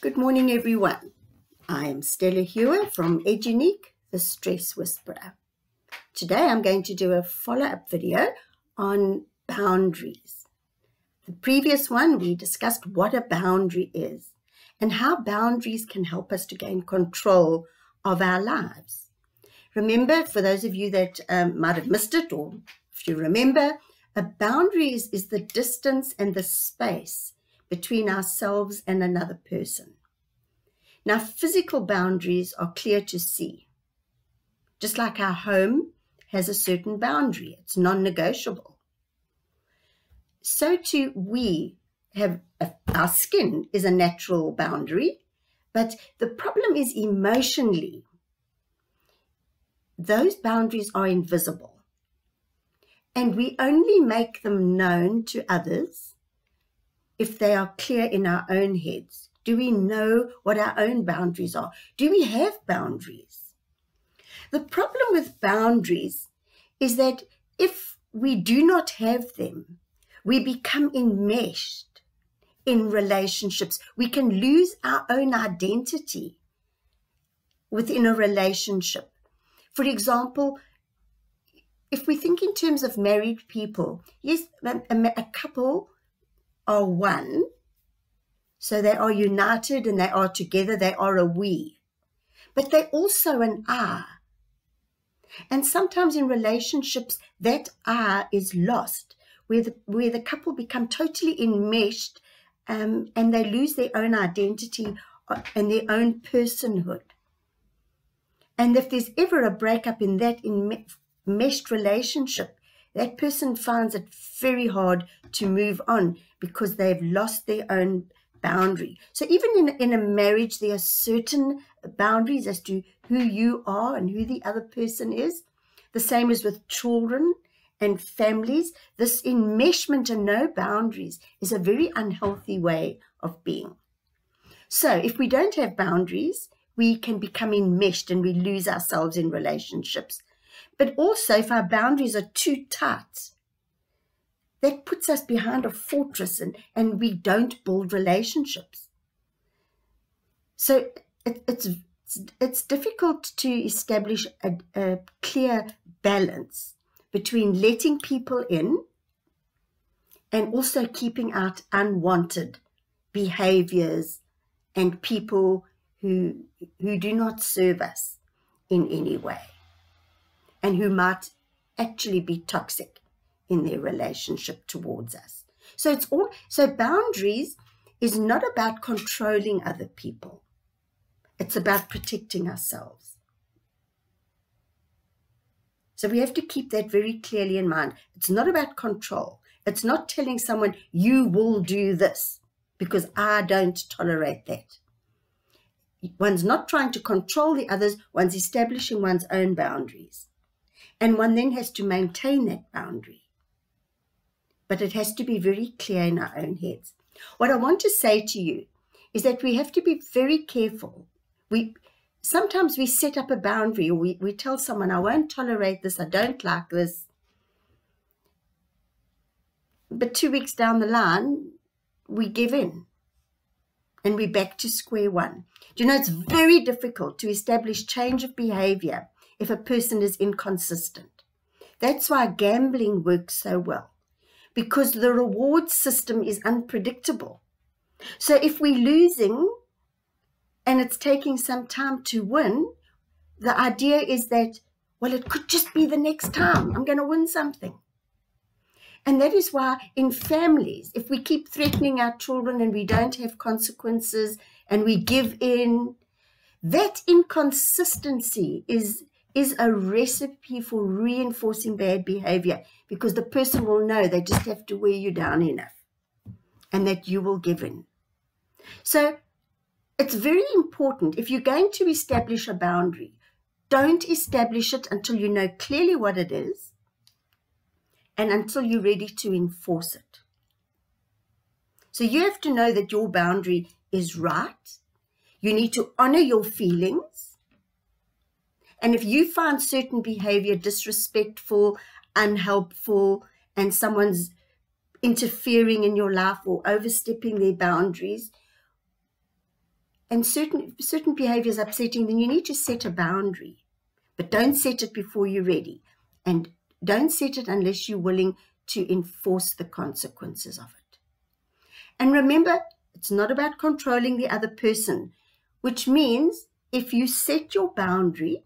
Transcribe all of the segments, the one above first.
Good morning, everyone. I am Stella Heuer from EdUnique, the Stress Whisperer. Today I'm going to do a follow-up video on boundaries. The previous one, we discussed what a boundary is and how boundaries can help us to gain control of our lives. Remember, for those of you that um, might have missed it, or if you remember, a boundary is, is the distance and the space between ourselves and another person. Now, physical boundaries are clear to see. Just like our home has a certain boundary, it's non negotiable. So, too, we have a, our skin is a natural boundary, but the problem is emotionally, those boundaries are invisible. And we only make them known to others if they are clear in our own heads? Do we know what our own boundaries are? Do we have boundaries? The problem with boundaries is that if we do not have them, we become enmeshed in relationships. We can lose our own identity within a relationship. For example, if we think in terms of married people, yes, a, a couple are one. So they are united and they are together, they are a we. But they're also an I. And sometimes in relationships, that I is lost, where the, where the couple become totally enmeshed um, and they lose their own identity uh, and their own personhood. And if there's ever a breakup in that enmeshed relationship, that person finds it very hard to move on because they've lost their own boundary. So even in, in a marriage, there are certain boundaries as to who you are and who the other person is. The same is with children and families. This enmeshment and no boundaries is a very unhealthy way of being. So if we don't have boundaries, we can become enmeshed and we lose ourselves in relationships. But also, if our boundaries are too tight, that puts us behind a fortress and, and we don't build relationships. So it, it's, it's difficult to establish a, a clear balance between letting people in and also keeping out unwanted behaviors and people who, who do not serve us in any way and who might actually be toxic in their relationship towards us. So it's all so boundaries is not about controlling other people. It's about protecting ourselves. So we have to keep that very clearly in mind. It's not about control. It's not telling someone, you will do this, because I don't tolerate that. One's not trying to control the others, one's establishing one's own boundaries. And one then has to maintain that boundary but it has to be very clear in our own heads. What I want to say to you is that we have to be very careful. We sometimes we set up a boundary or we, we tell someone, I won't tolerate this, I don't like this. But two weeks down the line, we give in and we're back to square one. Do you know it's very difficult to establish change of behavior if a person is inconsistent? That's why gambling works so well because the reward system is unpredictable. So if we're losing and it's taking some time to win, the idea is that, well, it could just be the next time I'm going to win something. And that is why in families, if we keep threatening our children and we don't have consequences and we give in, that inconsistency is is a recipe for reinforcing bad behavior because the person will know they just have to wear you down enough and that you will give in. So it's very important if you're going to establish a boundary, don't establish it until you know clearly what it is and until you're ready to enforce it. So you have to know that your boundary is right. You need to honor your feelings and if you find certain behavior disrespectful, unhelpful, and someone's interfering in your life or overstepping their boundaries, and certain certain behavior is upsetting, then you need to set a boundary. But don't set it before you're ready. And don't set it unless you're willing to enforce the consequences of it. And remember, it's not about controlling the other person, which means if you set your boundary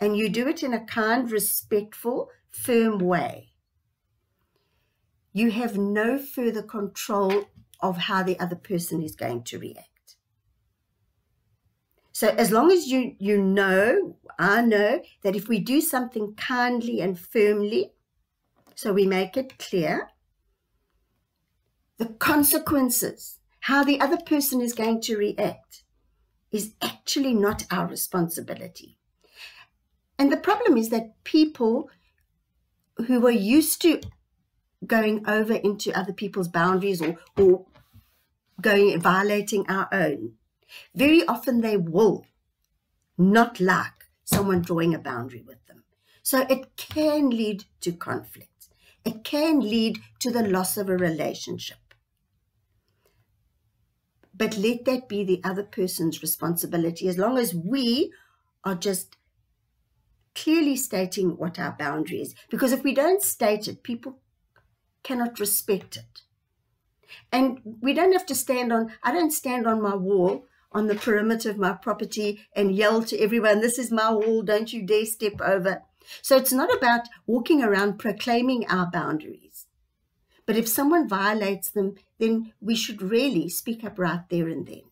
and you do it in a kind, respectful, firm way, you have no further control of how the other person is going to react. So as long as you you know, I know that if we do something kindly and firmly, so we make it clear, the consequences, how the other person is going to react, is actually not our responsibility. And the problem is that people who are used to going over into other people's boundaries or, or going violating our own, very often they will not like someone drawing a boundary with them. So it can lead to conflict. It can lead to the loss of a relationship. But let that be the other person's responsibility as long as we are just clearly stating what our boundary is. Because if we don't state it, people cannot respect it. And we don't have to stand on, I don't stand on my wall on the perimeter of my property and yell to everyone, This is my wall, don't you dare step over. So it's not about walking around proclaiming our boundaries. But if someone violates them, then we should really speak up right there and then.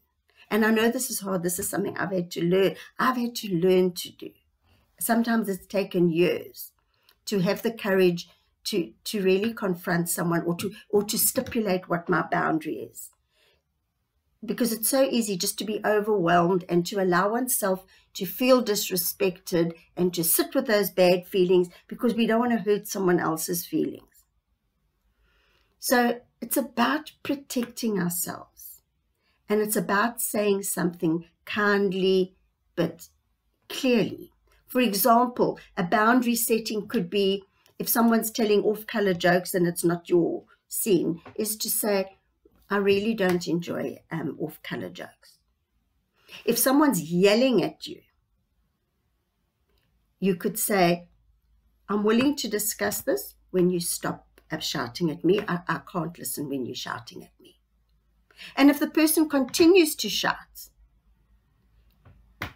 And I know this is hard. This is something I've had to learn. I've had to learn to do. Sometimes it's taken years to have the courage to to really confront someone or to or to stipulate what my boundary is because it's so easy just to be overwhelmed and to allow oneself to feel disrespected and to sit with those bad feelings because we don't want to hurt someone else's feelings. So it's about protecting ourselves and it's about saying something kindly but clearly. For example, a boundary setting could be if someone's telling off color jokes and it's not your scene, is to say, I really don't enjoy um, off color jokes. If someone's yelling at you, you could say, I'm willing to discuss this when you stop shouting at me. I, I can't listen when you're shouting at me. And if the person continues to shout,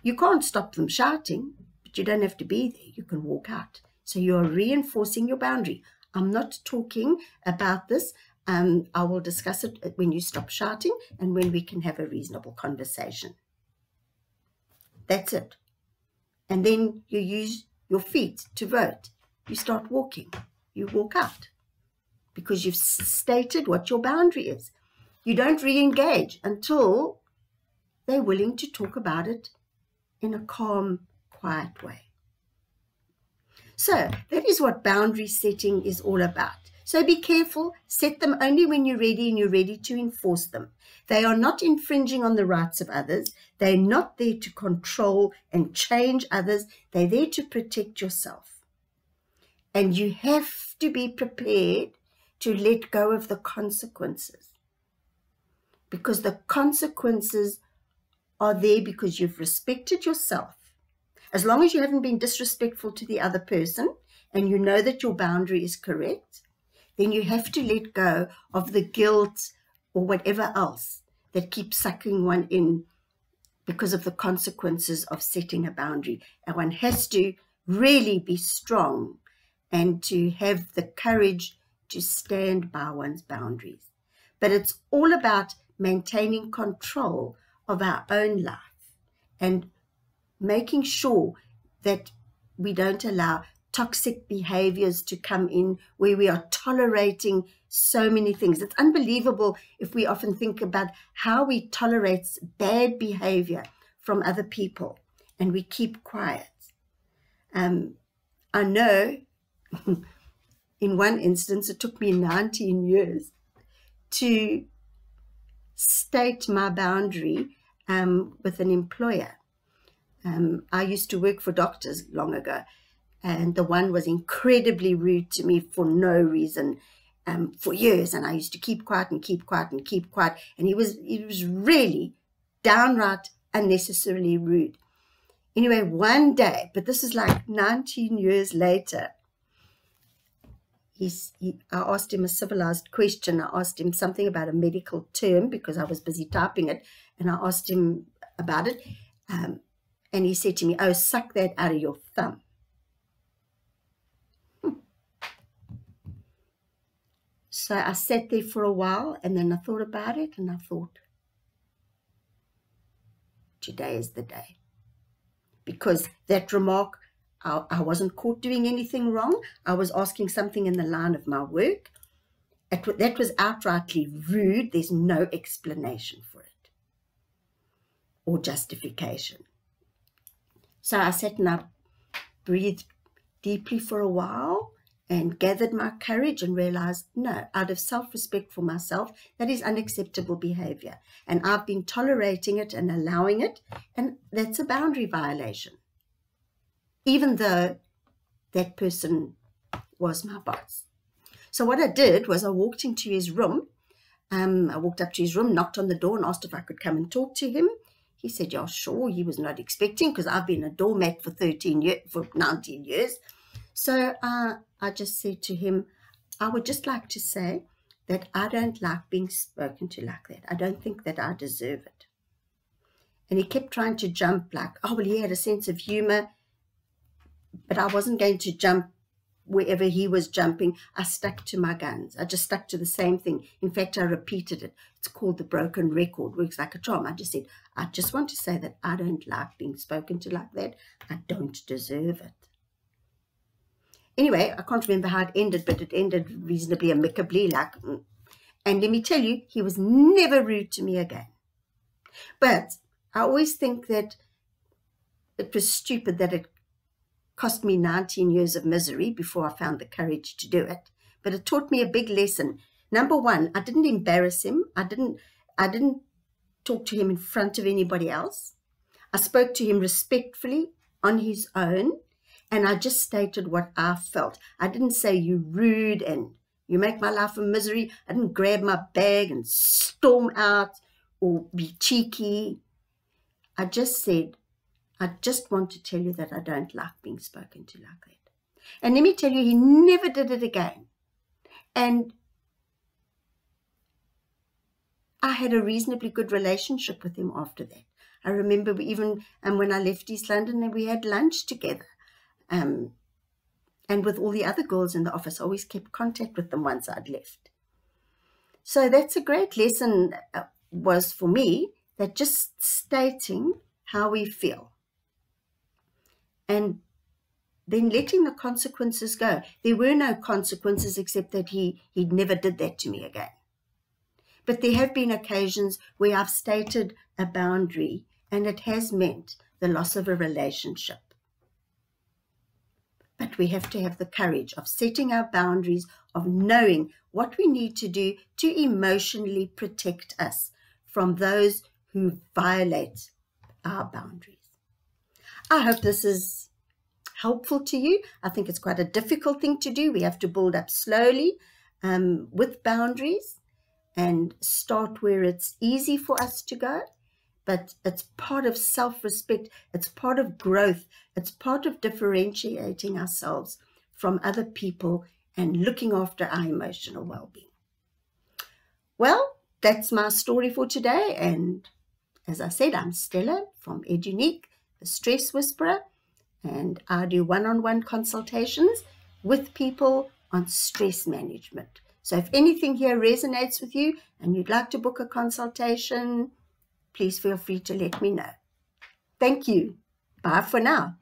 you can't stop them shouting, but you don't have to be there. You can walk out. So you're reinforcing your boundary. I'm not talking about this. Um, I will discuss it when you stop shouting and when we can have a reasonable conversation. That's it. And then you use your feet to vote. You start walking. You walk out because you've stated what your boundary is. You don't re engage until they're willing to talk about it in a calm, quiet way. So that is what boundary setting is all about. So be careful, set them only when you're ready and you're ready to enforce them. They are not infringing on the rights of others. They're not there to control and change others. They're there to protect yourself. And you have to be prepared to let go of the consequences. Because the consequences are there because you've respected yourself as long as you haven't been disrespectful to the other person and you know that your boundary is correct, then you have to let go of the guilt or whatever else that keeps sucking one in because of the consequences of setting a boundary. And one has to really be strong and to have the courage to stand by one's boundaries. But it's all about maintaining control of our own life and making sure that we don't allow toxic behaviors to come in where we are tolerating so many things. It's unbelievable if we often think about how we tolerate bad behavior from other people and we keep quiet. Um, I know in one instance, it took me 19 years to state my boundary um, with an employer. Um, I used to work for doctors long ago, and the one was incredibly rude to me for no reason um, for years. And I used to keep quiet and keep quiet and keep quiet. And he was he was really downright unnecessarily rude. Anyway, one day, but this is like 19 years later, he's, he, I asked him a civilized question. I asked him something about a medical term because I was busy typing it, and I asked him about it. Um, and he said to me, Oh, suck that out of your thumb. So I sat there for a while and then I thought about it and I thought, today is the day. Because that remark, I, I wasn't caught doing anything wrong. I was asking something in the line of my work. It, that was outrightly rude. There's no explanation for it or justification. So I sat and I breathed deeply for a while and gathered my courage and realized no, out of self respect for myself, that is unacceptable behavior. And I've been tolerating it and allowing it, and that's a boundary violation. Even though that person was my boss. So what I did was I walked into his room. Um, I walked up to his room, knocked on the door, and asked if I could come and talk to him. He said, yeah, sure. He was not expecting because I've been a doormat for 13 years, for 19 years. So uh, I just said to him, I would just like to say that I don't like being spoken to like that. I don't think that I deserve it. And he kept trying to jump like, oh, well, he had a sense of humor. But I wasn't going to jump wherever he was jumping, I stuck to my guns. I just stuck to the same thing. In fact, I repeated it. It's called the broken record, works like a charm. I just said, I just want to say that I don't like being spoken to like that. I don't deserve it. Anyway, I can't remember how it ended, but it ended reasonably amicably. Like, mm. and let me tell you, he was never rude to me again. But I always think that it was stupid that it cost me 19 years of misery before I found the courage to do it. But it taught me a big lesson. Number one, I didn't embarrass him. I didn't, I didn't talk to him in front of anybody else. I spoke to him respectfully on his own, and I just stated what I felt. I didn't say you rude and you make my life a misery. I didn't grab my bag and storm out or be cheeky. I just said, I just want to tell you that I don't like being spoken to like that. And let me tell you, he never did it again. And I had a reasonably good relationship with him after that. I remember even um, when I left East London, and we had lunch together. Um, and with all the other girls in the office, I always kept contact with them once I'd left. So that's a great lesson uh, was for me that just stating how we feel and then letting the consequences go. There were no consequences except that he, he never did that to me again. But there have been occasions where I've stated a boundary and it has meant the loss of a relationship. But we have to have the courage of setting our boundaries, of knowing what we need to do to emotionally protect us from those who violate our boundaries. I hope this is helpful to you. I think it's quite a difficult thing to do. We have to build up slowly um, with boundaries and start where it's easy for us to go. But it's part of self respect, it's part of growth, it's part of differentiating ourselves from other people and looking after our emotional well being. Well, that's my story for today. And as I said, I'm Stella from EduNique the Stress Whisperer, and I do one on one consultations with people on stress management. So if anything here resonates with you and you'd like to book a consultation, please feel free to let me know. Thank you. Bye for now.